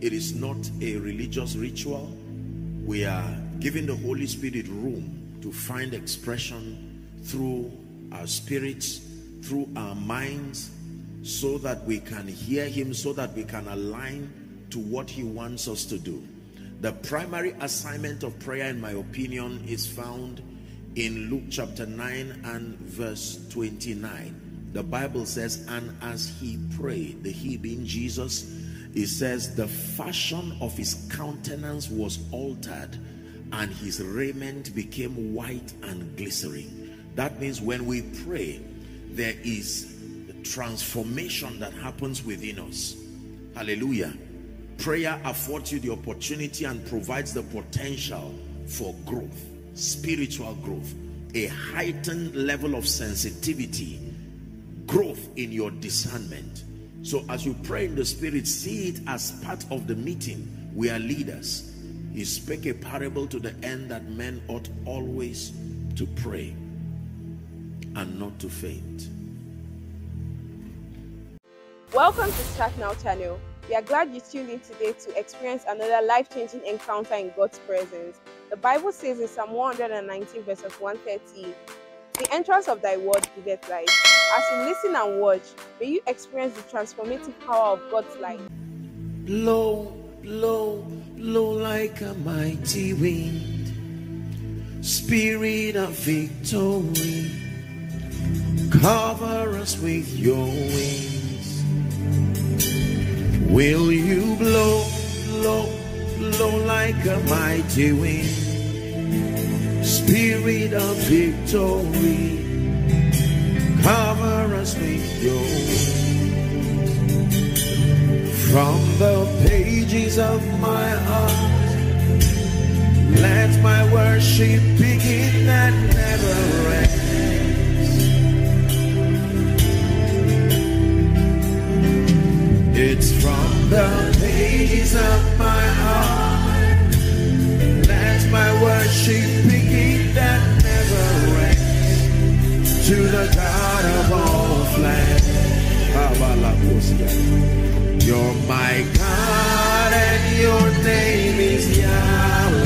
It is not a religious ritual. We are giving the Holy Spirit room to find expression through our spirits, through our minds, so that we can hear Him, so that we can align to what He wants us to do. The primary assignment of prayer, in my opinion, is found in Luke chapter 9 and verse 29. The Bible says, And as he prayed, the he being Jesus, it says, The fashion of his countenance was altered, and his raiment became white and glittering. That means when we pray, there is transformation that happens within us. Hallelujah. Prayer affords you the opportunity and provides the potential for growth, spiritual growth, a heightened level of sensitivity, growth in your discernment. So as you pray in the spirit, see it as part of the meeting. We are leaders. He spake a parable to the end that men ought always to pray and not to faint. Welcome to Start Now channel. We are glad you tuned in today to experience another life-changing encounter in God's presence. The Bible says in Psalm 119 verses 130, The entrance of thy word giveth light. As you listen and watch, may you experience the transformative power of God's light. Blow, blow, blow like a mighty wind. Spirit of victory, cover us with your wings. Will you blow, blow, blow like a mighty wind? Spirit of victory, cover us with your. From the pages of my heart, let my worship begin and never end. It's from the pages of my heart. Let my worship To the God of all flesh. You're my God and your name is Yahweh.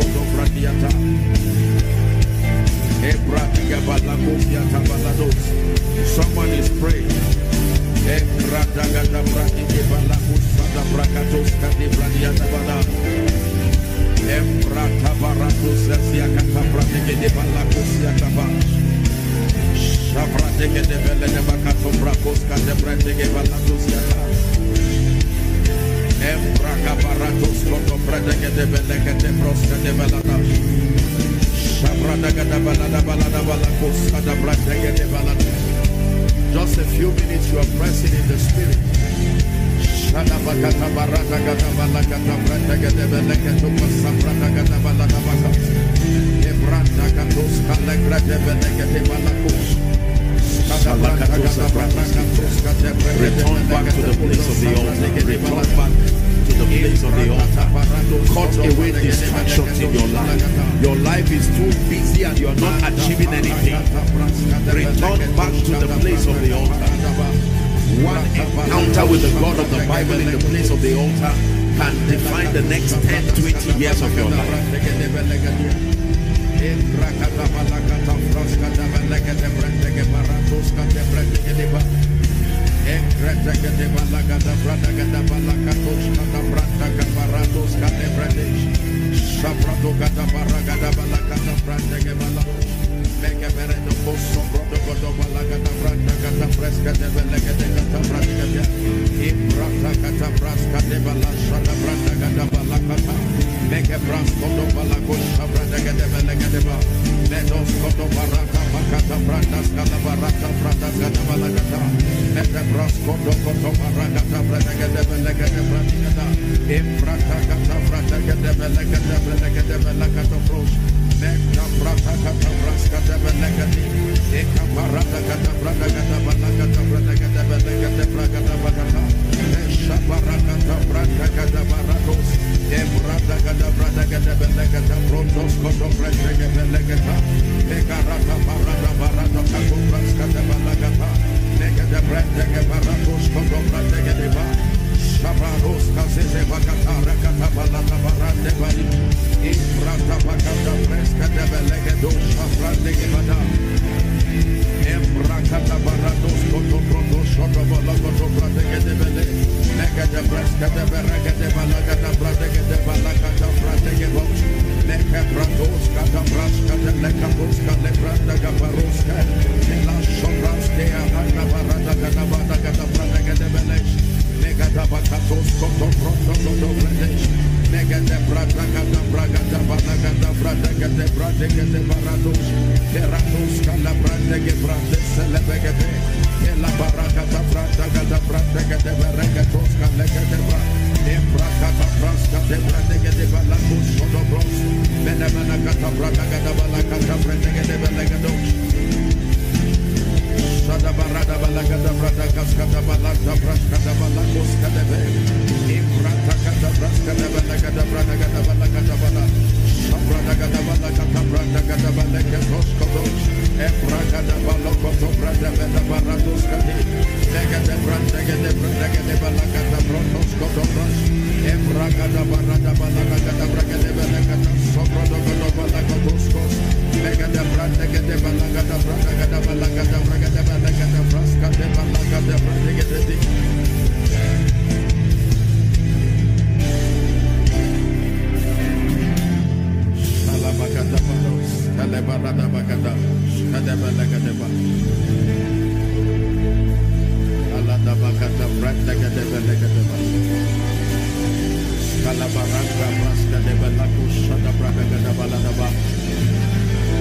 away distractions in your life. Your life is too busy and you're not achieving anything. Return back to the place of the altar. One encounter with the God of the Bible in the place of the altar can define the next 10, 20 years of your life. Rakata balakata fraska da balakata kata belegede kata ya. Ibrata kata fraska de balasha da brandege da balakata. Mege brasko do balakos brandege de belegede ba. Ledos koto baraka brandas baraka brandas kata balakata. Mete brasko do koto baraka ta brandege de belegede brandege Imbrata kata de belegede belegede belakata bros. Mekta brata kata braska de belegede. Eka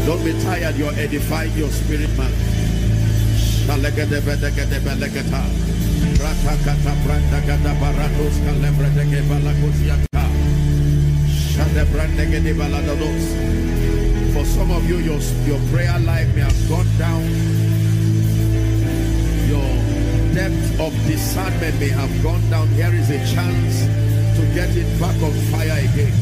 Don't be tired, you're edifying your spirit, man. For some of you, your, your prayer life may have gone down. Your depth of discernment may have gone down. Here is a chance to get it back on fire again.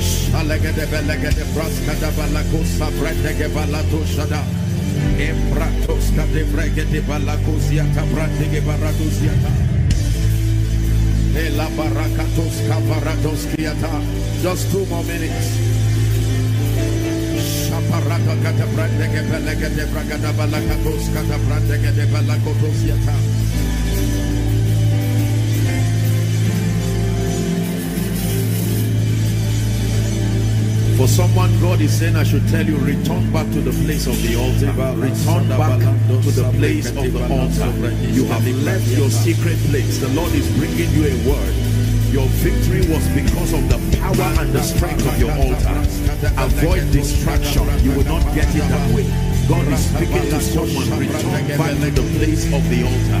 Shalegede belegede braskada balakusa brandege balato shada. Embratos kade bregede balakusiata brandege baradusiata. Ela barakatos kavarados kiata. Just two more minutes. Shaparata kata brandege belegede bragada balakatos kata brandege de balakotosiata. For someone, God is saying, I should tell you, return back to the place of the altar. Return back to the place of the altar. You have left your secret place. The Lord is bringing you a word. Your victory was because of the power and the strength of your altar. Avoid distraction. You will not get it that way. God is speaking to someone. Return back to the place of the altar.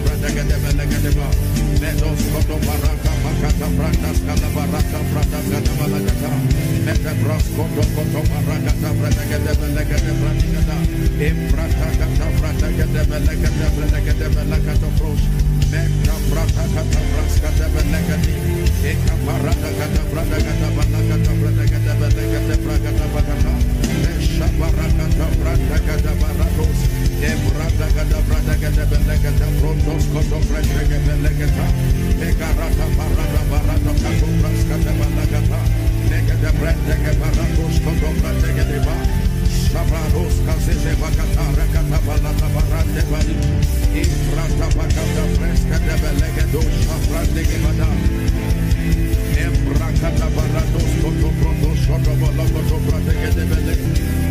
gadeva la gadeva kata barados koto barados koto gede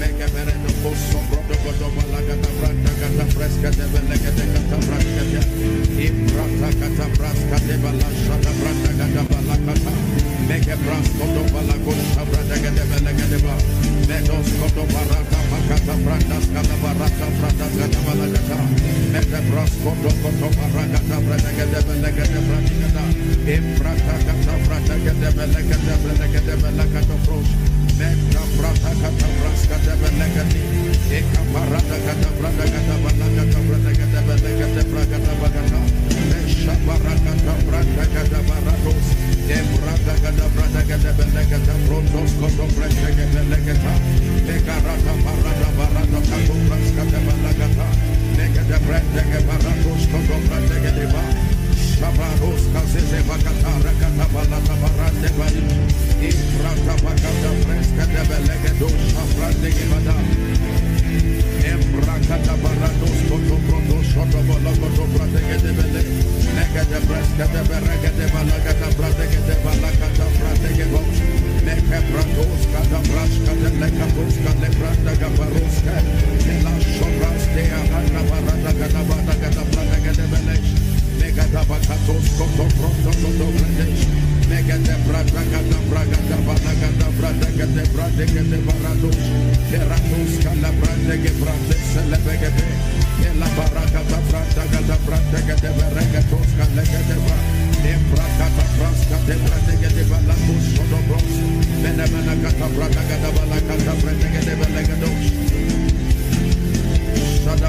Mege merendo koso brodo. Mega brata kata braskate belekete. Eka barata kata brandagada balakata brandagada belekete bragata bagata. Mesha barakata brandagada baratos. Embrata gada brada gada belegata prontos koto brendege belegata Negarata parada barada kato braskata balagata Negada brendege baratos koto brendege deba Shabaros kazeze bakata rakata balata barande bali Imbrata bakata freska de belegedo shabrandege bada Embrakata barados koto proto shoto bologoto brandege de bele Negada breska de berege de balagata brandege de balagata brandege bos Neke brandos kata braska de lekatos kata branda gabaroska De la shobras de ahanda barada gata bada gata Negada bakatos koto proto koto brandesh Negada branda gata bragata balagata brandege de brandege de barados Beratos kala brandege brande selebegede Ela barakata branda gata brandege de beregatos kala gede bra Embrakata braska de brandege de balatos sodo bros Mena mena kata branda gata balakata brandege de belegados Shada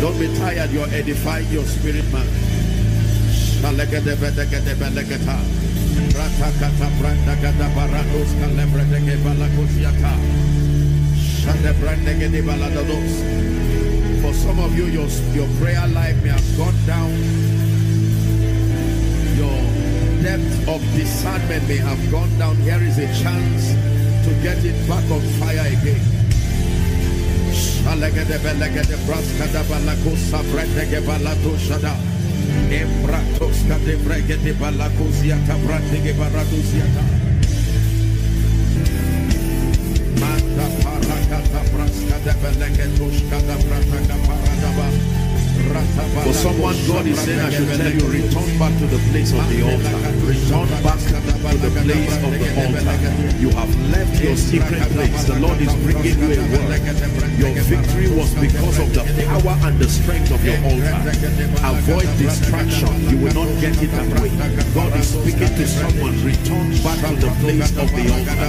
Don't be tired, you're edifying your spirit man. For some of you, your, your prayer life may have gone down. Your depth of discernment may have gone down. Here is a chance to get it back on fire again. Shalegede belegede braskada balakosa bretege balatoshada. Embratoska de bregede balakoziata bratege baraduziata. Manda parakata braska de belegetushka da brataka paradaba. For someone God is saying, I should tell you, return back to the place of the altar. Return back to the place of the altar. You have left your secret place. The Lord is bringing you a word. Your victory was because of the power and the strength of your altar. Avoid distraction. You will not get it that way. God is speaking to someone. Return back to the place of the altar.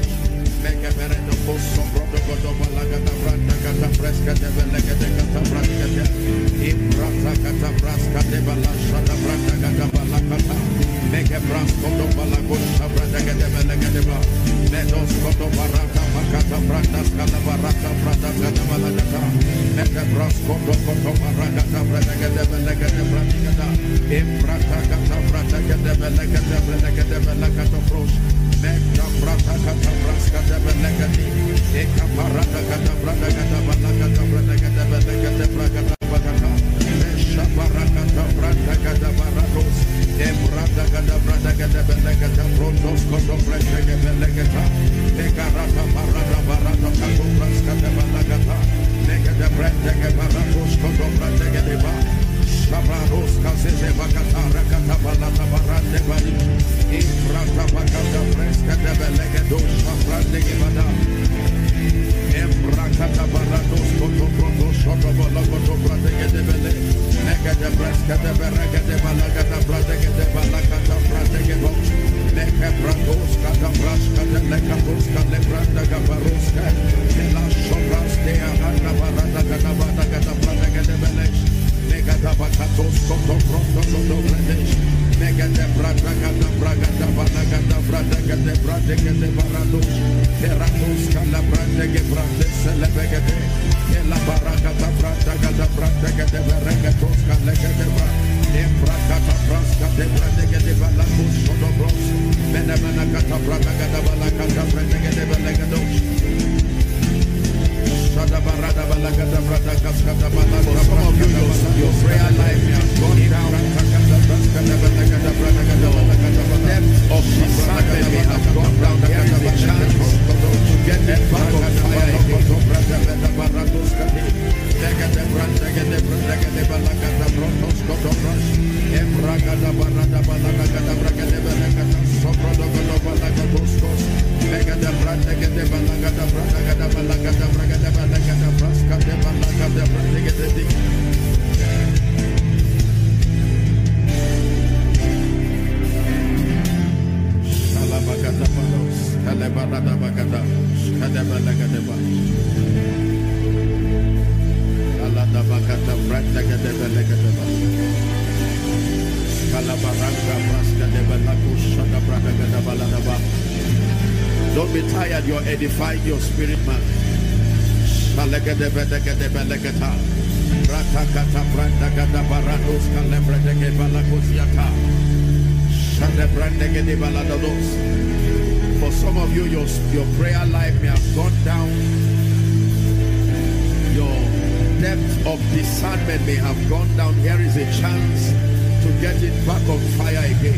Mege berendo posso brodo godo balagada branda gada fresca de belegede gada brande gede. Imbrata kata braska de balasha da branda gada balakata. Mege brasko do balagosha branda gede belegede ba. Medos kodo baraka makata branda skala baraka branda gada balagata. Mege brasko do kodo baraka da branda gede belegede branda gada. Imbrata kata branda gede belegede belegede belegede bros. Mega brata kata braska de belegede. Eka barata gada branda gada balagata branda gede belegede branda bagata. Shabarakata branda gada baratos. Kazeze bakata rakata balata gada. Negada breska de de de de bele. Negada bakatos koto proto koto brande. Negada branda gada braga da balagata brande gada brande gada barados. Teratos kala brande gada brande selebegede. Ela baragata branda gada brande gada berega tos kala gada brande. Embrakata braska de brande gada balagos koto bros. Mena mena kata branda gada balagata brande gada belegados. Of discernment may have gone down. Is a chance to get it back on fire again. Don't be tired, you're edifying your spirit, man. For some of you, your, your prayer life may have gone down. Your depth of discernment may have gone down. Here is a chance to get it back on fire again.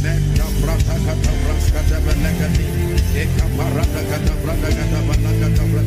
Meka brata kata braska di. Eka kata de belega de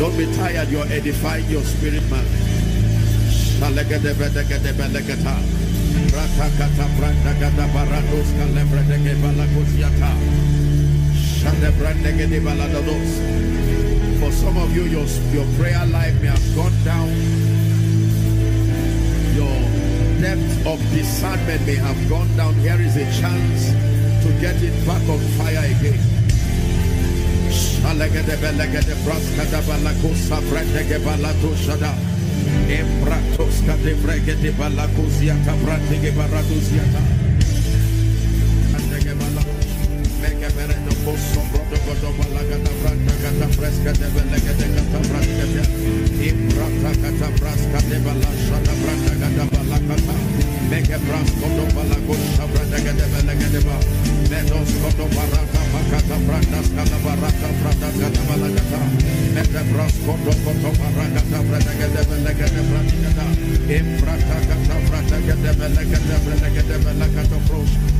Don't be tired, you're edifying your spirit man. For some of you, your, your prayer life may have gone down. Your depth of discernment may have gone down. Here is a chance to get it back on fire again. Shalegede belegede braskada balakusa bretege balato shada. Embratos kate bregede balakusiata bratege barakusiata. Andege balakos. Mege berendo posso brodo godo balagada branda kata freska de belegede kata braskede. Imbrata kata braskade balashada branda kata balakata. Mege brasko do balakos branda kata belegede ba. Medos kodo baraka pakata branda skala baraka branda kata balagata. Mege brasko do kodo baraka branda kata belegede branda kata. Imbrata kata branda kata belegede belegede belegede bros.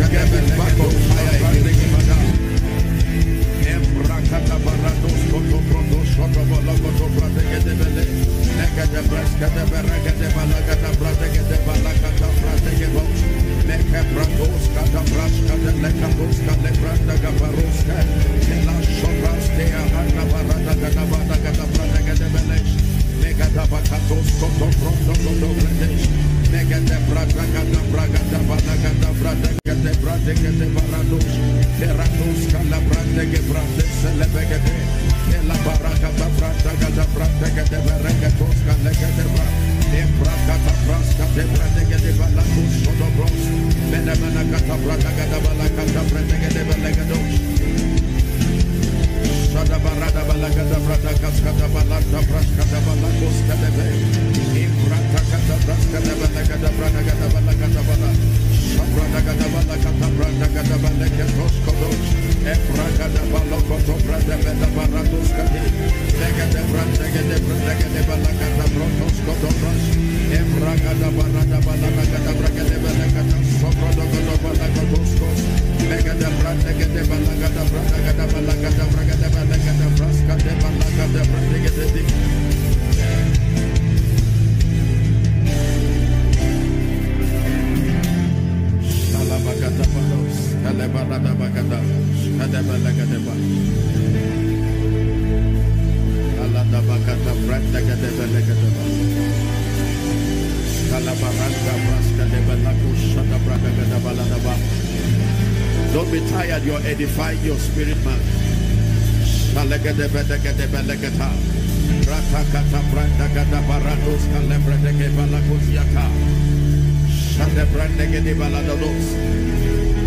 to get it back on fire again. Embrakata barados koto proto shoto bolo koto brate gede bele. Negede breska de berege de balagata brate gede balagata brate gebo. Neke bratos kata braska de leka boska le branda gabaroska. Ela shobras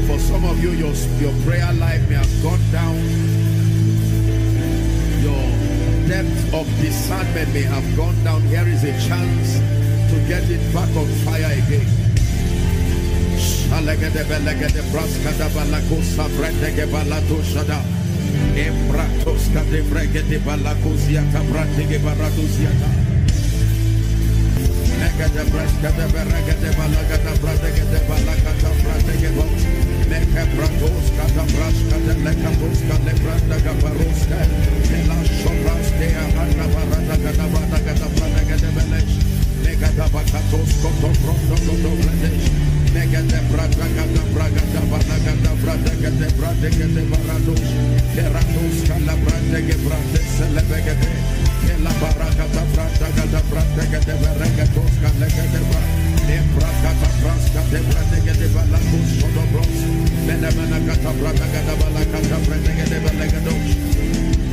For some of you, your, your prayer life may have gone down. Your depth of discernment may have gone down. Here is a chance to get it back on fire again. Embratos kade bregede balakuzia kabrante ge baraduziata. Negede braskade beregede balagada bradegede balakata bradege bos. Meke bratos kata braskade lekatos kade branda gabaruska. Mela sobraske ahanda barada gada bada gada bradegede belesh. Negada bakatos koto brondo koto bledesh. Negede brada gada bragada balagada bradegede bradegede barados. Keratos kala brandege brande selebegede. Kela barakata branda gada bradegede beregetos kala gede bra. Embrakata braska de bradegede balakos sodobros. Mena mena brada gada belegedos.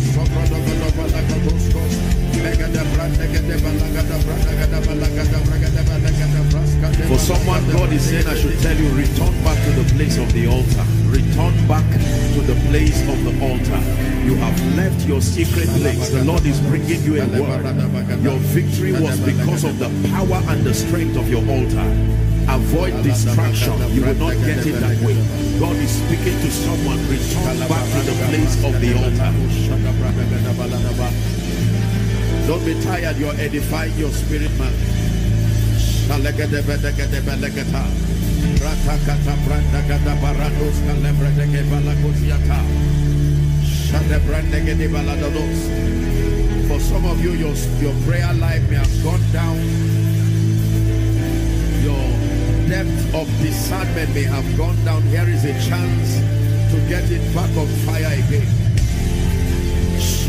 For someone, God is saying, I should tell you, return back to the place of the altar. Return back to the place of the altar. You have left your secret place. The Lord is bringing you a word. Your victory was because of the power and the strength of your altar. Avoid distraction. You will not get it that way. God is speaking to someone. Return back to the place of the altar. Don't be tired, you're edifying your spirit man. For some of you, your, your prayer life may have gone down. Your depth of discernment may have gone down. Here is a chance to get it back on fire again.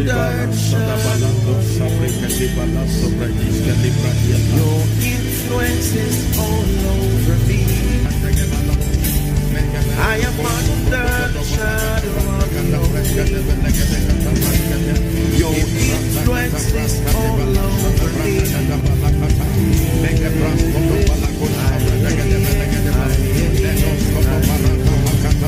Your influence is all over me. I am under the shadow of your influence is all over me.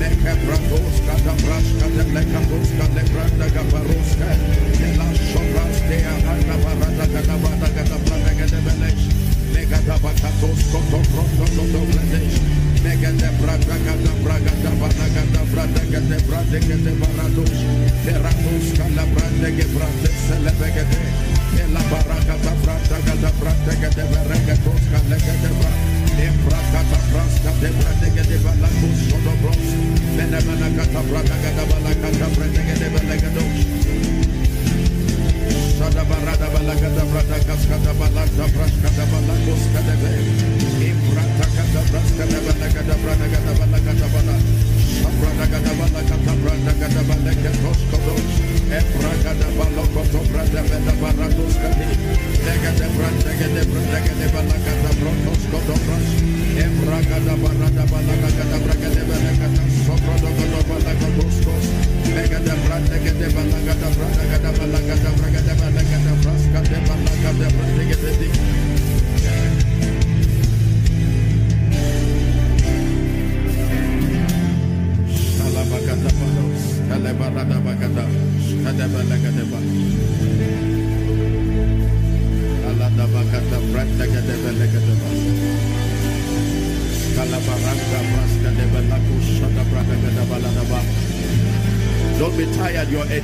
Leka Brakoska, Dabraska, Leka Boska, Lebranda Gabaroska.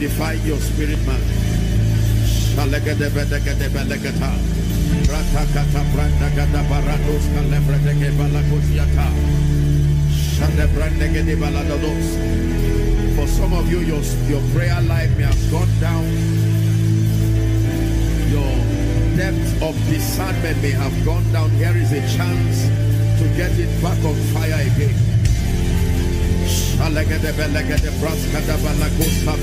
Sanctify your spirit man. De For some of you, your, your prayer life may have gone down. Your depth of discernment may have gone down. Here is a chance to get it back on fire again. Alegede belegede braskada balakusa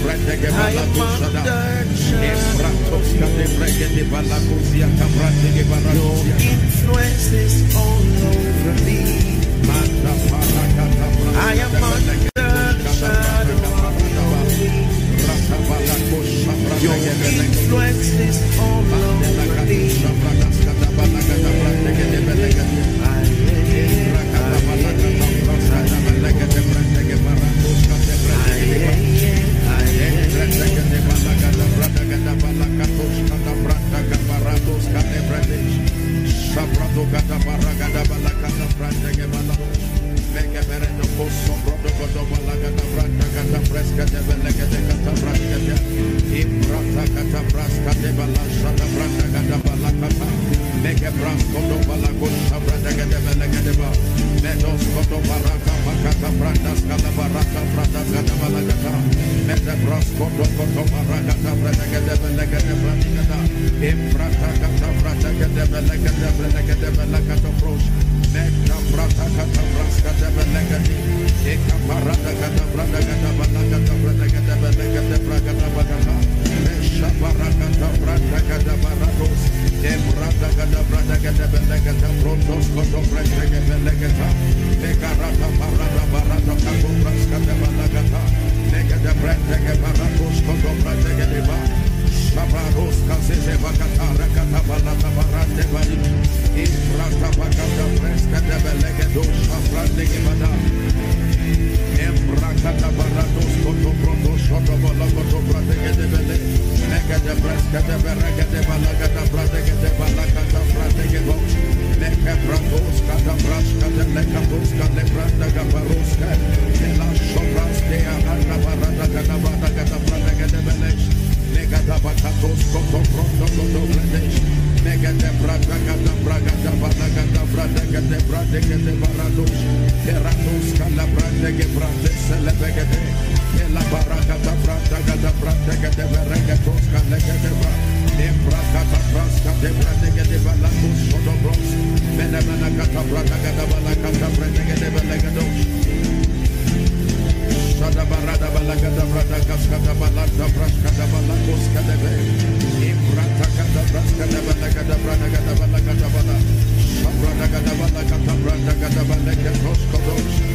Thank you. do Shada brada.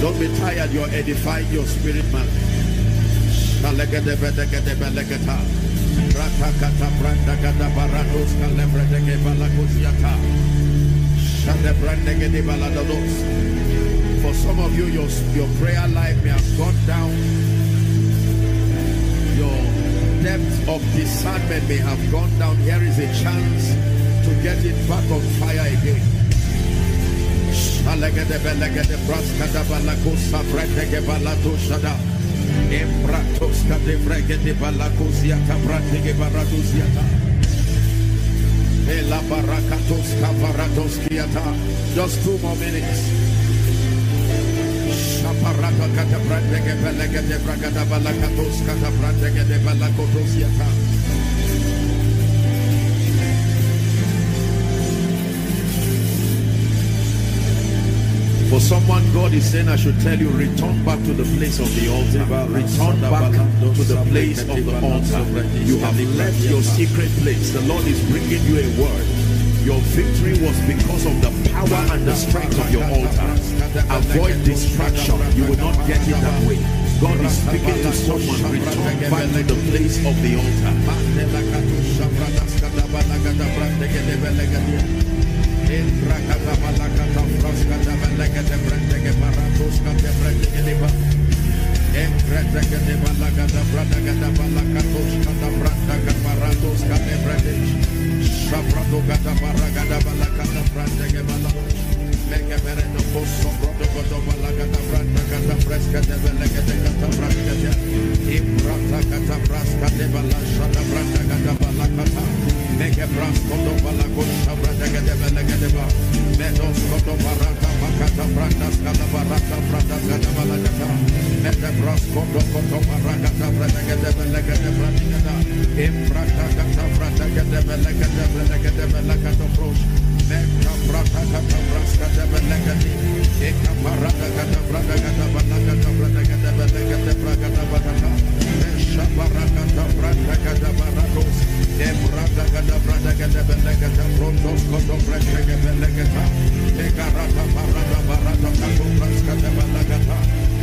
Don't be tired, you're edifying your spirit, man. For some of you, your, your prayer life may have gone down. Depth of discernment may have gone down. Here is a chance to get it back on fire again. Just two more minutes. Kata brante ge belegede bragada balakatos kata brante ge de balakotosiata. For someone, God is saying, I should tell you, return back to the place of the altar. Return back to the place of the altar. You have left your secret place. The Lord is bringing you a word. Your victory was because of the power and the strength of your altar. Avoid distraction. You will not get it that way. God is speaking to someone. Return back to the place of the altar. Brandege deba. Ekretege de balakata brandagata balakatos kata brandaga baratos kate brandege. Shabrado gata baragada balakata brandege balakos. Meke berendo poso brodo godo balakata brandagata freskate balakata kata brandege. Imbrata kata braskate balashada brandagata balakata. Meke braskodo balakos shabrandege de balakate ba. Medos kodo barata makata brandas kata barata branda kata balakata. Meke braskate balakata.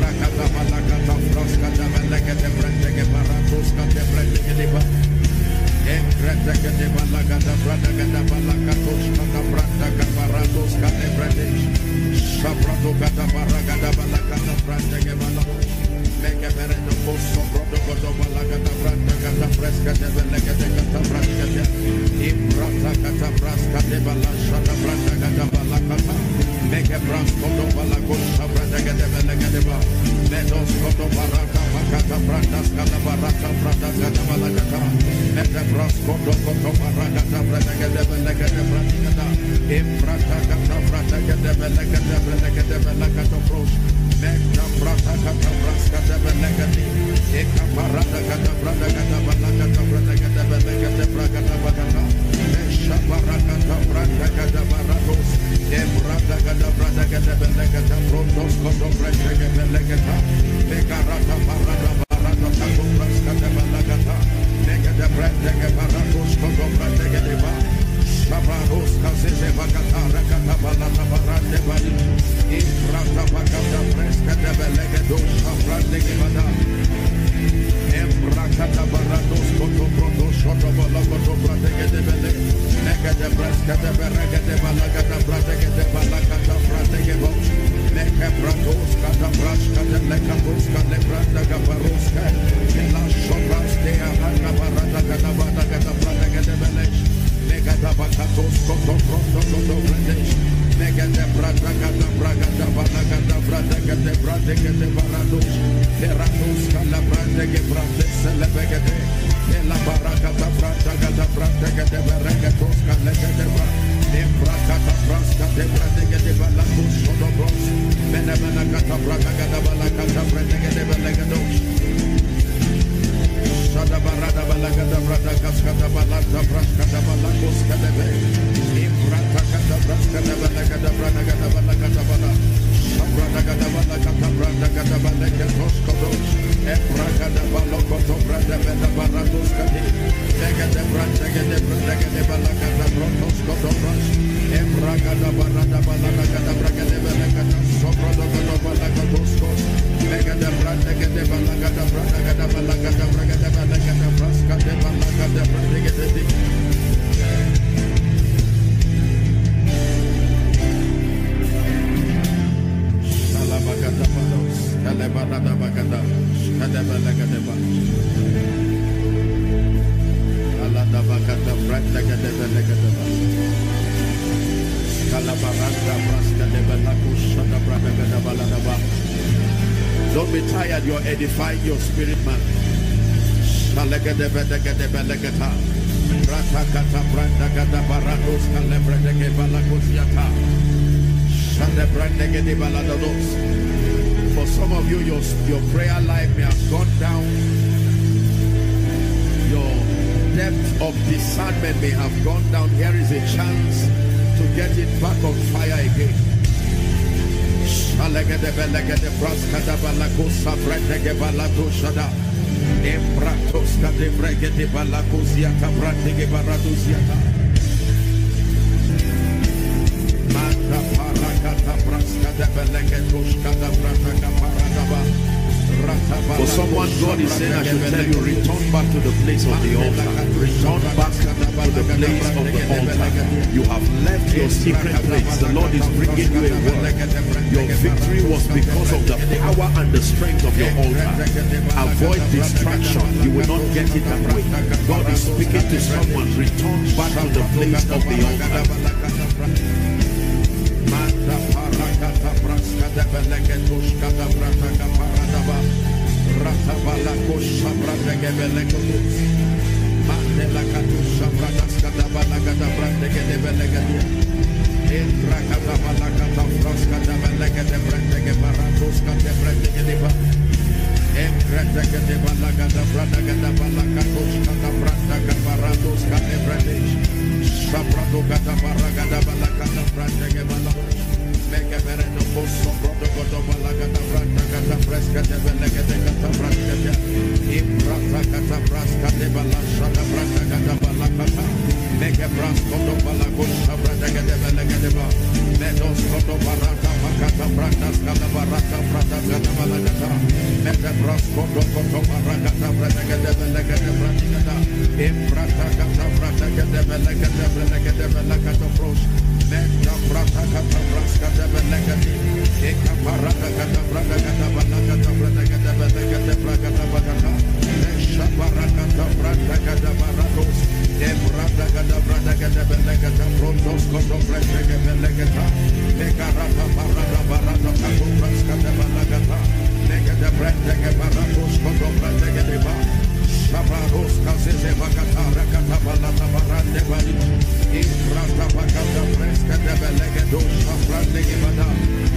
rakata balata Imbrata bakata breskate balakata shabrandege bada. Embrakata baratos kodo proto shodo balakoto brandege de balakata. Manda parakata braskata beleketush kata brataka paradaba. Rata balakosha brateke beleketus. Mandela katusha brataskata balakata brateke de belekadia. Indrakata balakata fraskata belekete brateke paratus kate brateke de ba. Engreteke de balakata kata brandas kata baraka brandas kata balakata mete bras kondo kondo baraka kata brada kata bela kata brada kata imbrata kata brada kata bela kata brada kata bela kata bros mete brata kata bras kata bela kata eka barada kata brada kata bela kata brada kata bela kata brada kata bakata mesha baraka kata brada kata barados imbrata kata brada kata bela kata brada For some of you, your, your prayer life may have gone down. Your depth of discernment may have gone down. Here is a chance to get it back on fire again. Embratoska de bregete balakusiata brantege baradusiata. Manda parakata braska de belegetushka da brataka paradaba. For someone, God is saying, I should tell you, return back to the place of the altar. Return back to the place of the altar. You have left your secret place. The Lord is bringing you a word. Your victory was because of the power and the strength of your altar. Avoid distraction. You will not get it that way. God is speaking to someone. Return back to the place of the altar. Rata balakosha bratege belegetus. Mandela katusha bradaska da balagada bratege de belegedia. Entrakata balakata braska da belegede bratege paratuska de bratege de ba. Emkretege de balagada bradaga da balakatushka da brataka paratuska de bradesh. Shabrado gata baragada balagada medos godo barata meke brata gata braska de belega de eka barata gata brata gata balagata brata gata belega de brata bagata Mesha barakata brata gata baratos Embrata gata brata de prontos kodo brata gata belega de Meka rata barata barata kato braska de balagata Mega de brata gata baratos kodo brata gata ba Shabaros kazeze bakata preska de belega do shabrande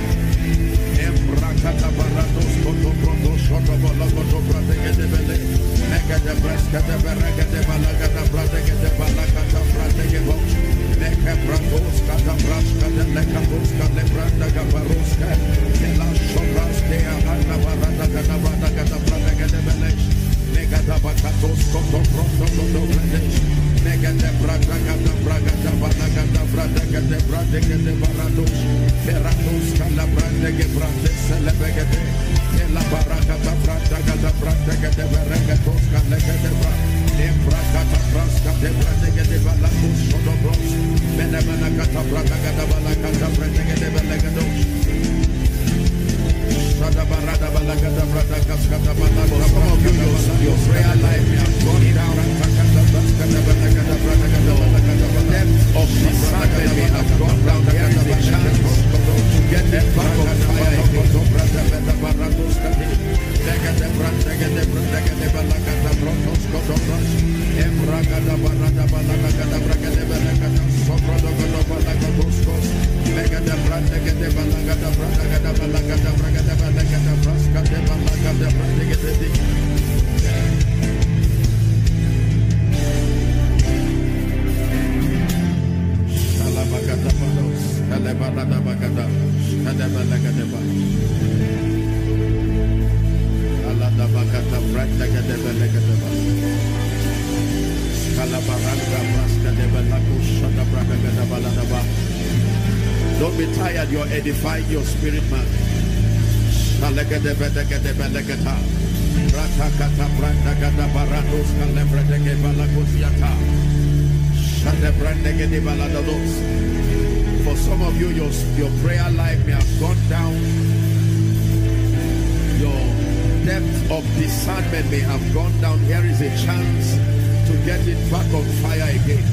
Embrakata baratos koto proto Bakatos koto proto koto brate Mega de brata gada braga baratos Ela baraka da brata gada brate gede berega tos kala gede bra Embraka da braska de brate gede balatos sodo bros Mena mena kata brata gada da belega some you, life may down. Kalabaranga braska de balaku shada braga gada baladaba. Don't be tired, you're edifying your spirit man. For some of you, your, your prayer life may have gone down. Your depth of discernment may have gone down. Here is a chance to get it back on fire again.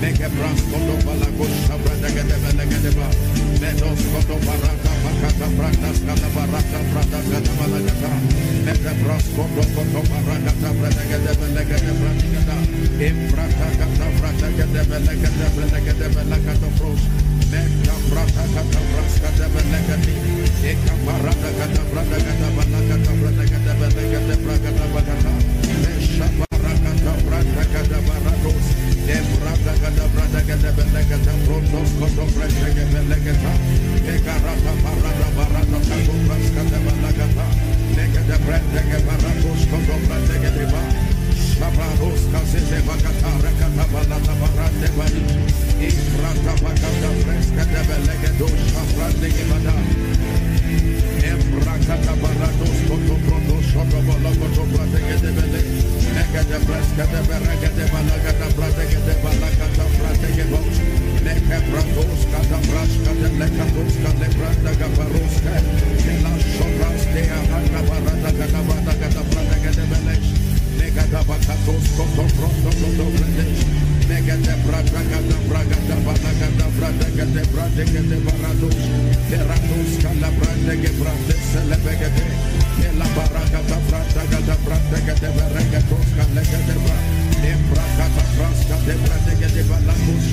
Mege brasko do balakus sabrandege de belegete ba. Medos kodo baraka bakata brandas kata baraka branda kata balagata. Mege brasko do kodo baraka ta brandege de belegete brandegata. Imbrata kata de belegete belegete belegete pros. Mega brata kata braska de belegete. Eka baraka kata branda kata balakata brandege de belegete bragata bagata. Mesha baraka ta branda kata barados. Barata barata kata braska de shoto bolo koto bratege de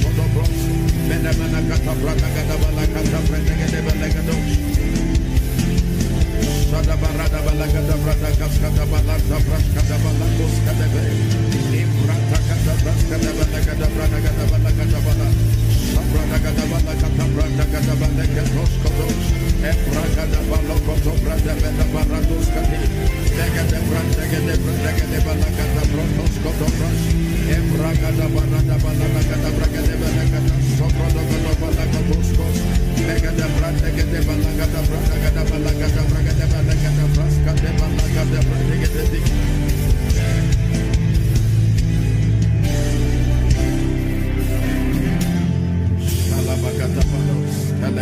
koto bredesh. Negede brata brata brata kaskada balata braskada balakos Shalabagada balos,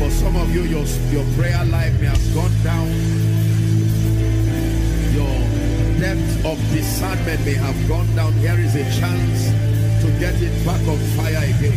for some of you your, prayer life may have gone down. Your depth of discernment may have gone down. Here is a chance to get it back on fire again.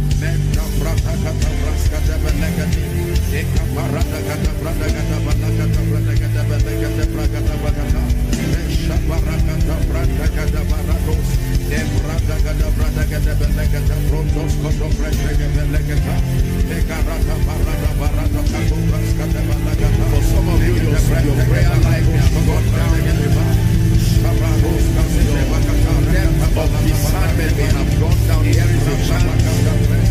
Menta For of you, we have gone down. Here is a chance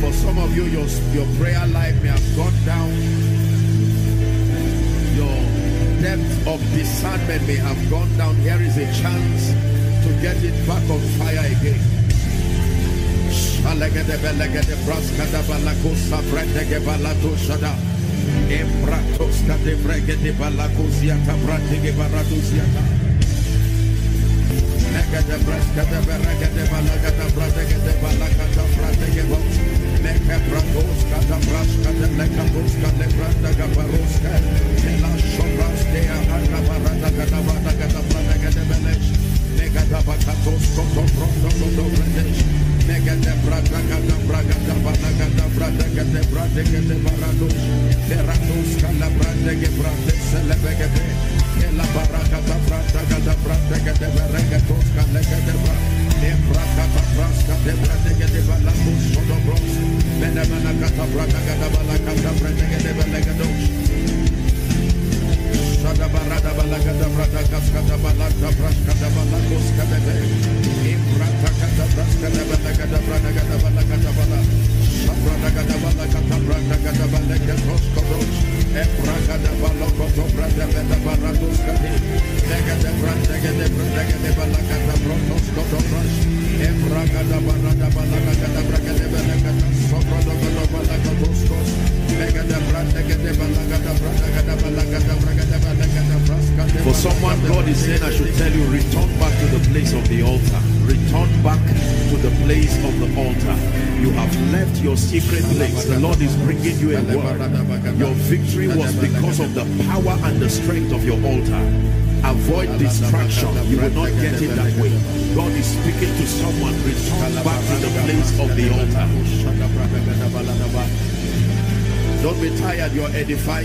For some of you, your, your prayer life may have gone down. Your depth of discernment may have gone down. Here is a chance to get it back on fire again. De te pregete balakusia ta pratege baradusia ta Negede breskede beregede balagada prategede balagada prategede balagada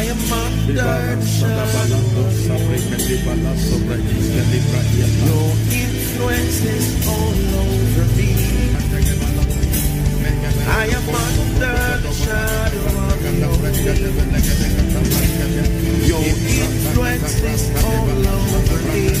I am Your influence is all over me. I am under the shadow of your Your influence is all over me.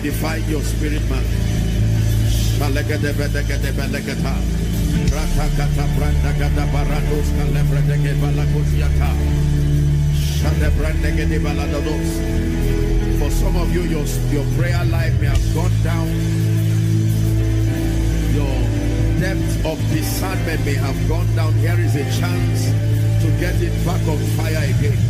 edifying your spirit, man. For some of you, your, your prayer life may have gone down. Your depth of discernment may have gone down. Here is a chance to get it back on fire again.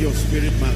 your spirit man.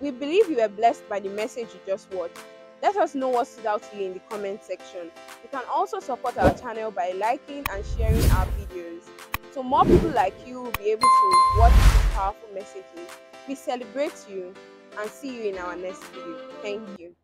We believe you were blessed by the message you just watched. Let us know what stood out to you in the comment section. You can also support our channel by liking and sharing our videos. So more people like you will be able to watch these powerful messages. We celebrate you and see you in our next video. Thank you.